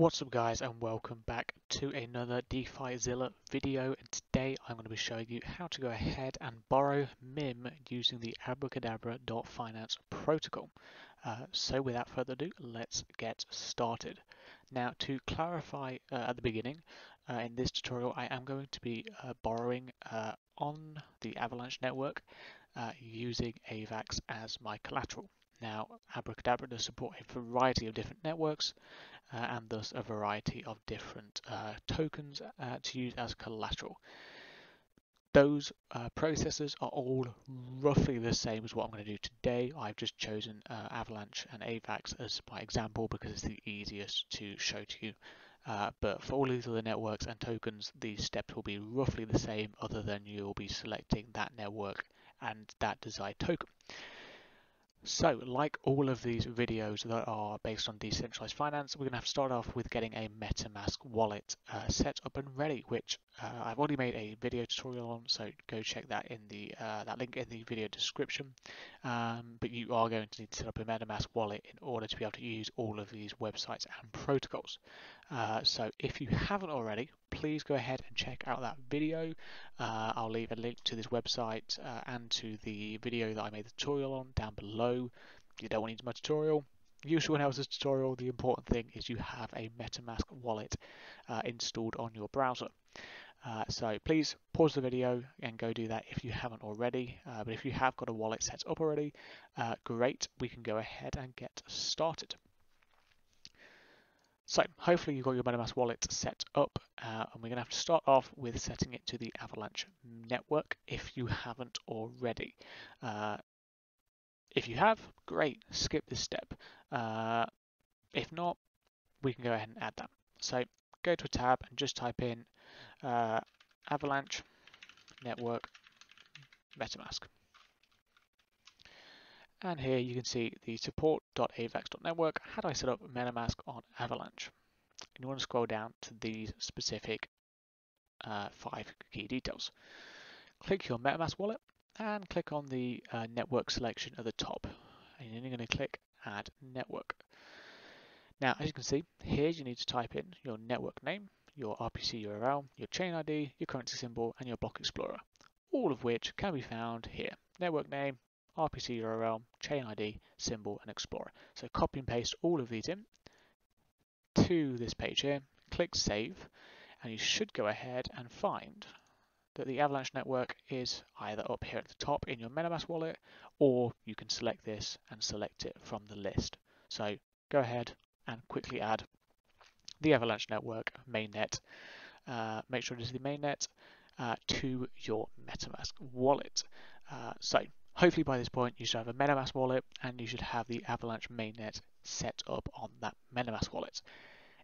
What's up guys and welcome back to another DeFiZilla video and today I'm going to be showing you how to go ahead and borrow MIM using the abracadabra.finance protocol. Uh, so without further ado, let's get started. Now to clarify uh, at the beginning, uh, in this tutorial I am going to be uh, borrowing uh, on the Avalanche network uh, using AVAX as my collateral. Now, Abracadabra does support a variety of different networks uh, and thus a variety of different uh, tokens uh, to use as collateral. Those uh, processes are all roughly the same as what I'm going to do today. I've just chosen uh, Avalanche and AVAX as my example because it's the easiest to show to you. Uh, but for all these other networks and tokens, these steps will be roughly the same other than you'll be selecting that network and that desired token. So, like all of these videos that are based on decentralized finance, we're going to have to start off with getting a MetaMask wallet uh, set up and ready, which uh, I've already made a video tutorial on, so go check that in the uh, that link in the video description. Um, but you are going to need to set up a MetaMask wallet in order to be able to use all of these websites and protocols. Uh, so if you haven't already, please go ahead and check out that video. Uh, I'll leave a link to this website uh, and to the video that I made the tutorial on down below. You don't want to use my tutorial. Use someone else's tutorial. The important thing is you have a MetaMask wallet uh, installed on your browser. Uh, so please pause the video and go do that if you haven't already. Uh, but if you have got a wallet set up already, uh, great, we can go ahead and get started. So hopefully you've got your MetaMask wallet set up uh, and we're going to have to start off with setting it to the Avalanche network if you haven't already. Uh, if you have, great, skip this step. If not, we can go ahead and add that. So go to a tab and just type in uh, Avalanche Network MetaMask. And here you can see the support.avax.network. Do I set up MetaMask on Avalanche? And you want to scroll down to these specific uh, five key details. Click your MetaMask wallet and click on the uh, network selection at the top. And then you're going to click Add Network. Now, as you can see, here you need to type in your network name, your RPC URL, your chain ID, your currency symbol, and your block explorer, all of which can be found here. Network name, RPC URL, chain ID, symbol, and Explorer. So copy and paste all of these in to this page here, click Save, and you should go ahead and find that the Avalanche network is either up here at the top in your MetaMask wallet, or you can select this and select it from the list. So go ahead and quickly add the Avalanche network mainnet. Uh, make sure it is the mainnet uh, to your MetaMask wallet. Uh, so Hopefully by this point you should have a MetaMask wallet and you should have the Avalanche mainnet set up on that MetaMask wallet.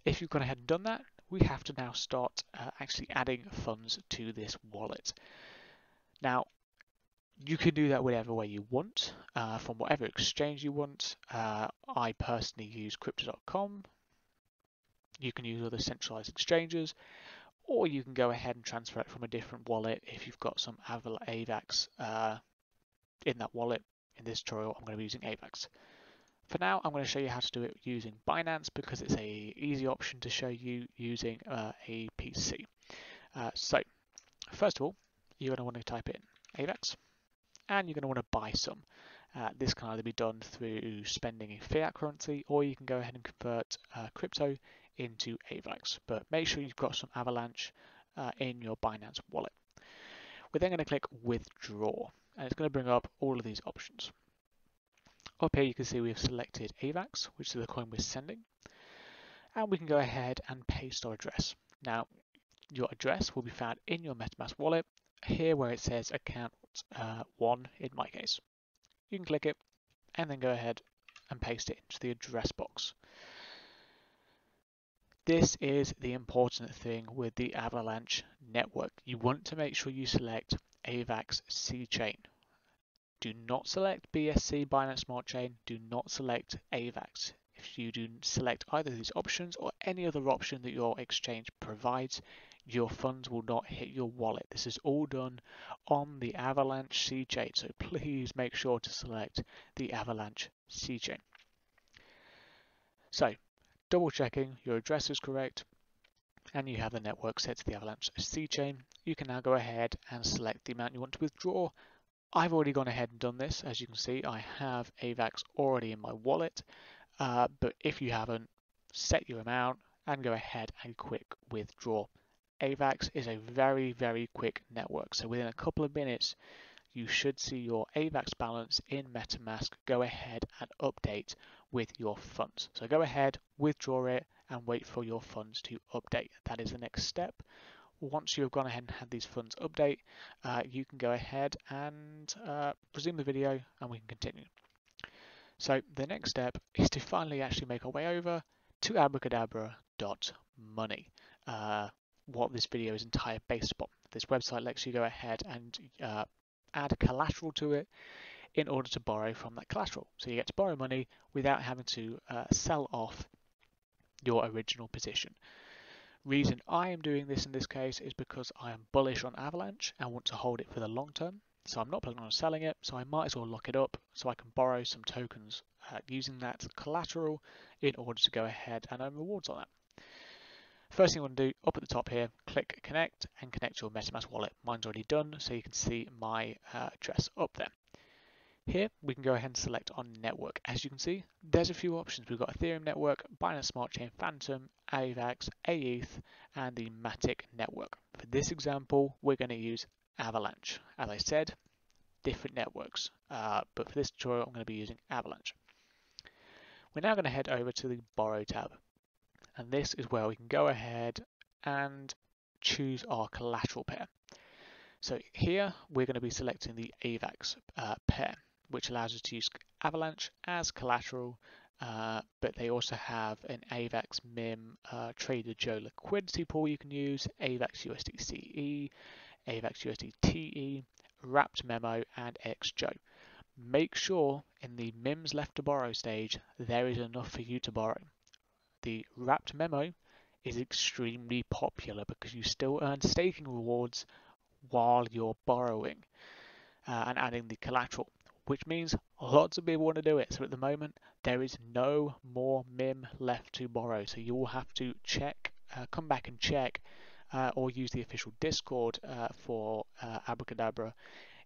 If you've gone ahead and done that, we have to now start uh, actually adding funds to this wallet. Now, you can do that whatever way you want, uh, from whatever exchange you want. Uh, I personally use crypto.com. You can use other centralized exchanges, or you can go ahead and transfer it from a different wallet if you've got some AVAX uh, in that wallet. In this tutorial, I'm going to be using AVAX. For now, I'm going to show you how to do it using Binance because it's a easy option to show you using uh, a PC. Uh, so, first of all, you're going to want to type in AVAX and you're going to want to buy some. Uh, this can either be done through spending a fiat currency or you can go ahead and convert uh, crypto into AVAX. But make sure you've got some Avalanche uh, in your Binance wallet. We're then going to click withdraw and it's going to bring up all of these options. Up here you can see we've selected AVAX, which is the coin we're sending, and we can go ahead and paste our address. Now, your address will be found in your MetaMask wallet, here where it says account uh, 1 in my case. You can click it and then go ahead and paste it into the address box. This is the important thing with the Avalanche network. You want to make sure you select AVAX C chain. Do not select BSC Binance Smart Chain. Do not select AVAX. If you do select either of these options or any other option that your exchange provides, your funds will not hit your wallet. This is all done on the Avalanche C chain, so please make sure to select the Avalanche C chain. So double checking your address is correct and you have the network set to the Avalanche C chain, you can now go ahead and select the amount you want to withdraw. I've already gone ahead and done this. As you can see, I have AVAX already in my wallet, uh, but if you haven't, set your amount and go ahead and quick withdraw. AVAX is a very, very quick network. So within a couple of minutes, you should see your AVAX balance in MetaMask go ahead and update with your funds. So go ahead, withdraw it, and wait for your funds to update. That is the next step. Once you've gone ahead and had these funds update, uh, you can go ahead and uh, resume the video and we can continue. So the next step is to finally actually make our way over to abracadabra.money, uh, what this video is entirely based upon. This website lets you go ahead and uh, add collateral to it in order to borrow from that collateral. So you get to borrow money without having to uh, sell off your original position. Reason I am doing this in this case is because I am bullish on Avalanche and want to hold it for the long term. So I'm not planning on selling it, so I might as well lock it up so I can borrow some tokens uh, using that collateral in order to go ahead and earn rewards on that. First thing you want to do, up at the top here, click connect and connect your MetaMask wallet. Mine's already done, so you can see my uh, address up there. Here we can go ahead and select on network. As you can see, there's a few options. We've got Ethereum network, Binance Smart Chain, Fantom, AVAX, AETH, and the Matic network. For this example, we're going to use Avalanche. As I said, different networks, uh, but for this tutorial, I'm going to be using Avalanche. We're now going to head over to the Borrow tab, and this is where we can go ahead and choose our collateral pair. So here we're going to be selecting the AVAX uh, pair which allows us to use Avalanche as collateral, uh, but they also have an AVAX MIM uh, Trader Joe liquidity pool you can use, AVAX USDCE, AVAX USDTE, Wrapped Memo, and XJoe. Make sure in the MIMS left to borrow stage there is enough for you to borrow. The Wrapped Memo is extremely popular because you still earn staking rewards while you're borrowing uh, and adding the collateral which means lots of people want to do it. So at the moment, there is no more MIM left to borrow. So you will have to check, uh, come back and check, uh, or use the official Discord uh, for uh, Abracadabra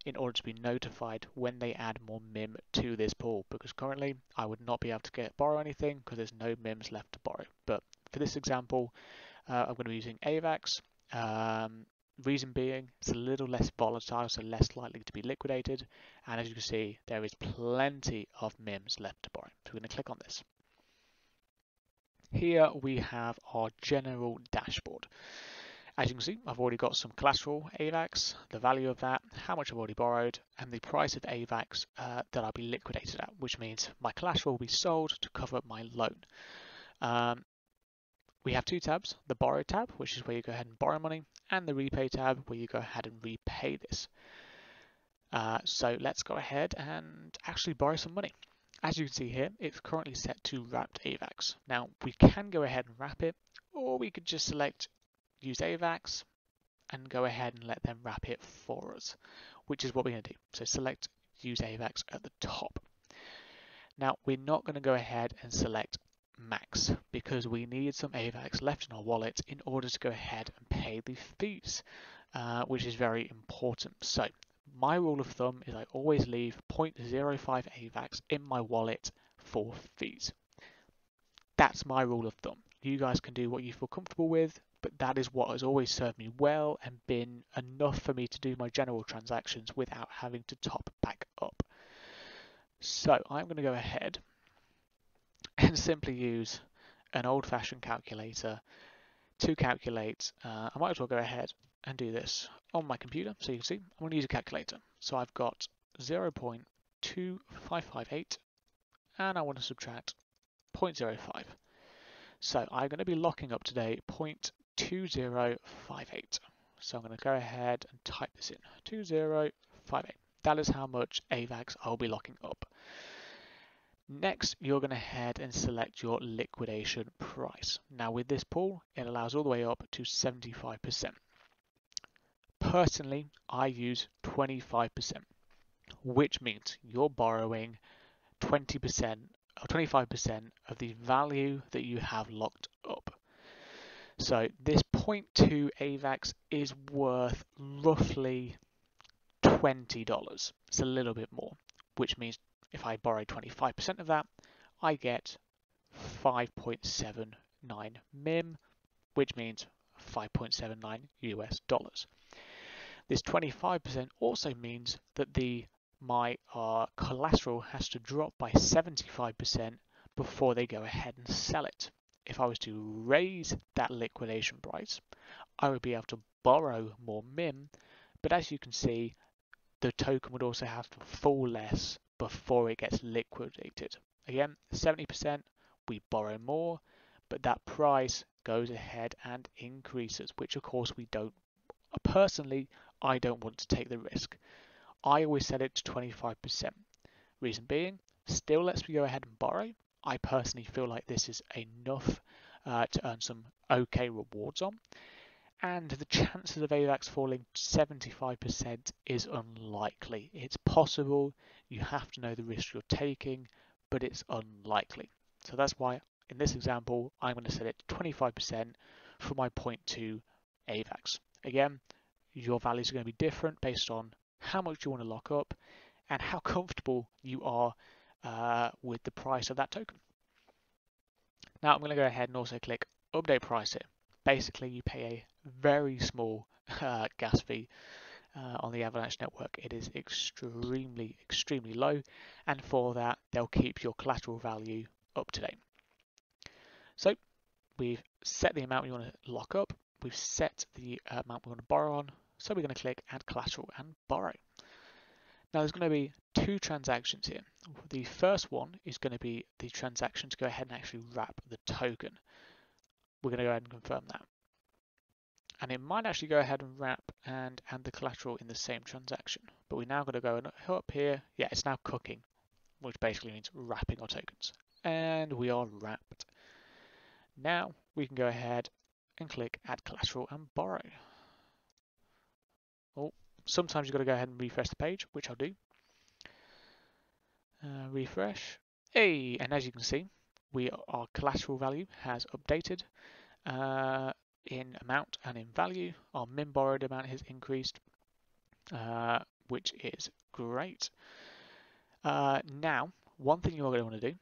in order to be notified when they add more MIM to this pool. Because currently, I would not be able to get borrow anything because there's no MIMs left to borrow. But for this example, uh, I'm going to be using AVAX. Um, Reason being, it's a little less volatile, so less likely to be liquidated. And as you can see, there is plenty of MIMS left to borrow. So we're going to click on this. Here we have our general dashboard. As you can see, I've already got some collateral AVAX, the value of that, how much I've already borrowed, and the price of AVAX uh, that I'll be liquidated at, which means my collateral will be sold to cover my loan. Um, we have two tabs, the borrow tab, which is where you go ahead and borrow money, and the repay tab, where you go ahead and repay this. Uh, so let's go ahead and actually borrow some money. As you can see here, it's currently set to wrapped AVAX. Now we can go ahead and wrap it, or we could just select use AVAX and go ahead and let them wrap it for us, which is what we're going to do. So select use AVAX at the top. Now we're not going to go ahead and select max because we need some AVAX left in our wallet in order to go ahead and pay the fees, uh, which is very important. So my rule of thumb is I always leave 0.05 AVAX in my wallet for fees. That's my rule of thumb. You guys can do what you feel comfortable with, but that is what has always served me well and been enough for me to do my general transactions without having to top back up. So I'm going to go ahead and simply use an old-fashioned calculator to calculate. Uh, I might as well go ahead and do this on my computer. So you can see I'm going to use a calculator. So I've got 0.2558 and I want to subtract 0.05. So I'm going to be locking up today 0.2058. So I'm going to go ahead and type this in 2058. That is how much AVAX I'll be locking up. Next, you're going to head and select your liquidation price. Now with this pool, it allows all the way up to 75%. Personally, I use 25%, which means you're borrowing 20% or 25% of the value that you have locked up. So this 0.2 AVAX is worth roughly $20. It's a little bit more, which means if I borrow 25% of that, I get 5.79 MIM, which means 5.79 US dollars. This 25% also means that the my uh, collateral has to drop by 75% before they go ahead and sell it. If I was to raise that liquidation price, I would be able to borrow more MIM, but as you can see, the token would also have to fall less before it gets liquidated. Again, 70%, we borrow more, but that price goes ahead and increases, which of course we don't, personally, I don't want to take the risk. I always set it to 25%. Reason being, still lets me go ahead and borrow. I personally feel like this is enough uh, to earn some okay rewards on. And the chances of AVAX falling 75% is unlikely. It's possible, you have to know the risk you're taking, but it's unlikely. So that's why in this example, I'm going to set it to 25% for my 0.2 AVAX. Again, your values are going to be different based on how much you want to lock up, and how comfortable you are uh, with the price of that token. Now I'm going to go ahead and also click update price here. Basically, you pay a very small uh, gas fee uh, on the Avalanche network. It is extremely, extremely low, and for that, they'll keep your collateral value up to date. So we've set the amount we want to lock up. We've set the amount we want to borrow on. So we're going to click add collateral and borrow. Now there's going to be two transactions here. The first one is going to be the transaction to go ahead and actually wrap the token. We're going to go ahead and confirm that. And it might actually go ahead and wrap and add the collateral in the same transaction. But we now got to go up here. Yeah, it's now cooking, which basically means wrapping our tokens. And we are wrapped. Now we can go ahead and click add collateral and borrow. Oh, sometimes you've got to go ahead and refresh the page, which I'll do. Uh, refresh. Hey, and as you can see, we our collateral value has updated uh, in amount and in value. Our MIM borrowed amount has increased, uh, which is great. Uh, now, one thing you're going to want to do,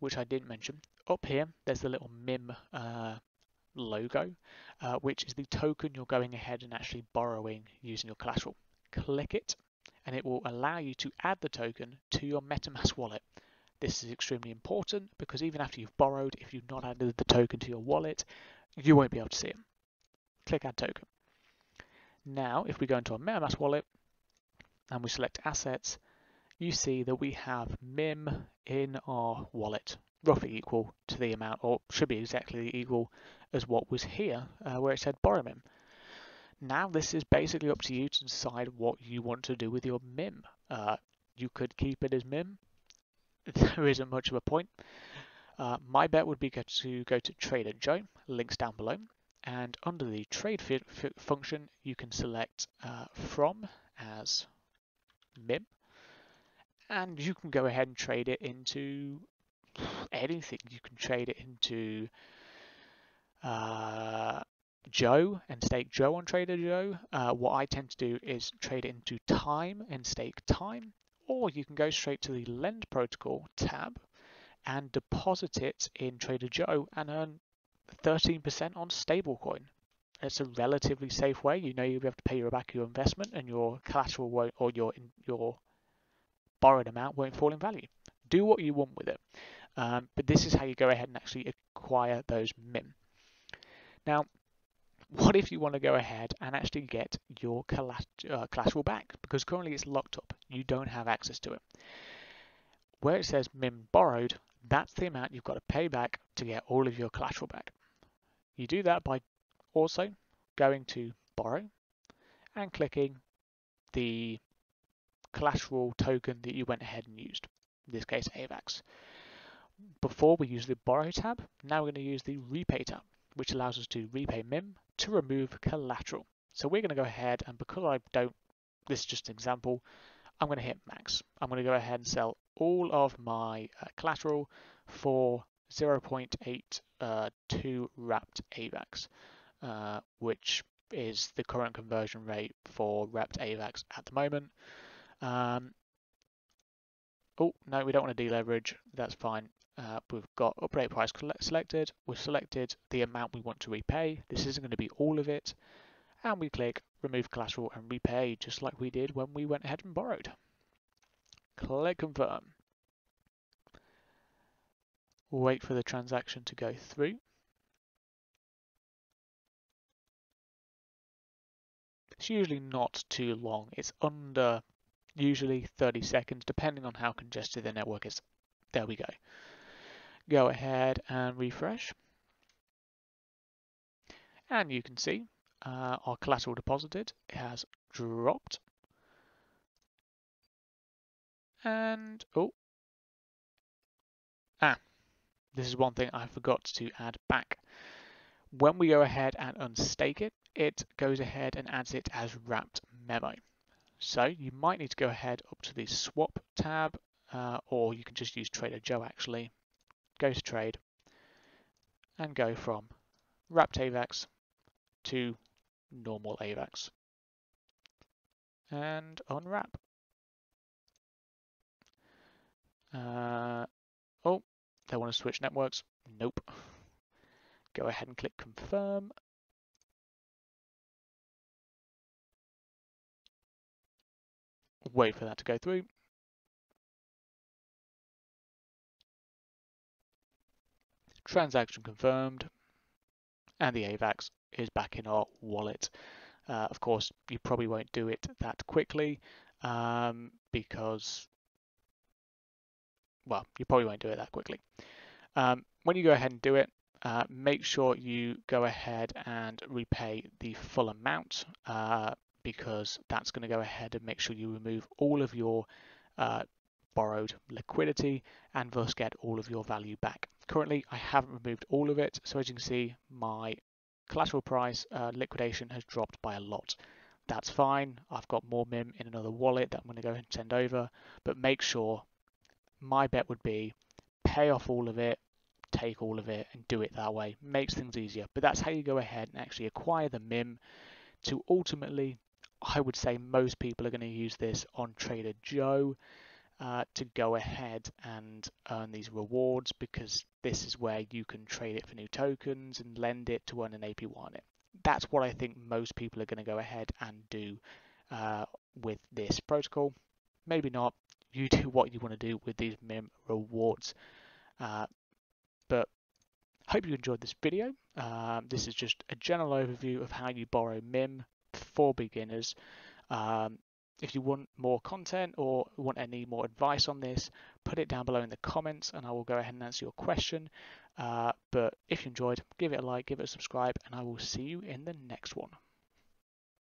which I didn't mention, up here, there's the little MIM uh, logo, uh, which is the token you're going ahead and actually borrowing using your collateral. Click it and it will allow you to add the token to your MetaMask wallet. This is extremely important because even after you've borrowed, if you've not added the token to your wallet, you won't be able to see it. Click Add Token. Now, if we go into our MetaMask wallet and we select Assets, you see that we have MIM in our wallet roughly equal to the amount, or should be exactly equal as what was here, uh, where it said borrow MIM. Now this is basically up to you to decide what you want to do with your MIM. Uh, you could keep it as MIM. There isn't much of a point. Uh, my bet would be to go to Trader Joe, links down below, and under the trade function, you can select uh, from as MIM, and you can go ahead and trade it into anything. You can trade it into uh, Joe and stake Joe on Trader Joe. Uh, what I tend to do is trade it into time and stake time, or you can go straight to the Lend Protocol tab and deposit it in Trader Joe and earn 13% on stablecoin. It's a relatively safe way. You know you'll be able to pay your back your investment and your collateral won't, or your your borrowed amount won't fall in value. Do what you want with it. Um, but this is how you go ahead and actually acquire those MIM. Now, what if you want to go ahead and actually get your uh, collateral back? Because currently it's locked. You don't have access to it. Where it says MIM borrowed, that's the amount you've got to pay back to get all of your collateral back. You do that by also going to borrow and clicking the collateral token that you went ahead and used, in this case AVAX. Before we use the borrow tab, now we're going to use the repay tab, which allows us to repay MIM to remove collateral. So we're going to go ahead and because I don't, this is just an example, I'm going to hit max. I'm going to go ahead and sell all of my uh, collateral for 0.82 uh, wrapped AVAX, uh, which is the current conversion rate for wrapped AVAX at the moment. Um, oh, no, we don't want to deleverage. That's fine. Uh, we've got update price selected. We've selected the amount we want to repay. This isn't going to be all of it. And we click remove collateral and repay just like we did when we went ahead and borrowed. Click confirm. Wait for the transaction to go through. It's usually not too long. It's under usually 30 seconds, depending on how congested the network is. There we go. Go ahead and refresh. And you can see uh, our collateral deposited has dropped. And, oh, ah, this is one thing I forgot to add back. When we go ahead and unstake it, it goes ahead and adds it as wrapped memo. So you might need to go ahead up to the swap tab, uh, or you can just use Trader Joe actually. Go to trade and go from wrapped AVAX to normal AVAX and unwrap. Uh, oh, they want to switch networks. Nope. Go ahead and click confirm. Wait for that to go through. Transaction confirmed. And the AVAX is back in our wallet. Uh, of course, you probably won't do it that quickly um, because, well, you probably won't do it that quickly. Um, when you go ahead and do it, uh, make sure you go ahead and repay the full amount uh, because that's going to go ahead and make sure you remove all of your uh, borrowed liquidity and thus get all of your value back. Currently, I haven't removed all of it, so as you can see, my collateral price uh, liquidation has dropped by a lot. That's fine. I've got more MIM in another wallet that I'm going to go and send over, but make sure my bet would be pay off all of it, take all of it, and do it that way. Makes things easier. But that's how you go ahead and actually acquire the MIM to ultimately, I would say most people are going to use this on Trader Joe uh, to go ahead and earn these rewards because this is where you can trade it for new tokens and lend it to earn an APY on it. That's what I think most people are going to go ahead and do uh, with this protocol. Maybe not. You do what you want to do with these MIM rewards. Uh, but hope you enjoyed this video. Um, this is just a general overview of how you borrow MIM for beginners. Um, if you want more content or want any more advice on this, put it down below in the comments and I will go ahead and answer your question. Uh, but if you enjoyed, give it a like, give it a subscribe, and I will see you in the next one.